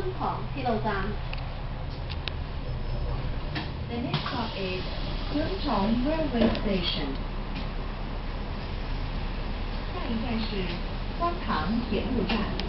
敦煌铁路站。The next stop is 敦煌 railway station。下一站是敦煌铁路站。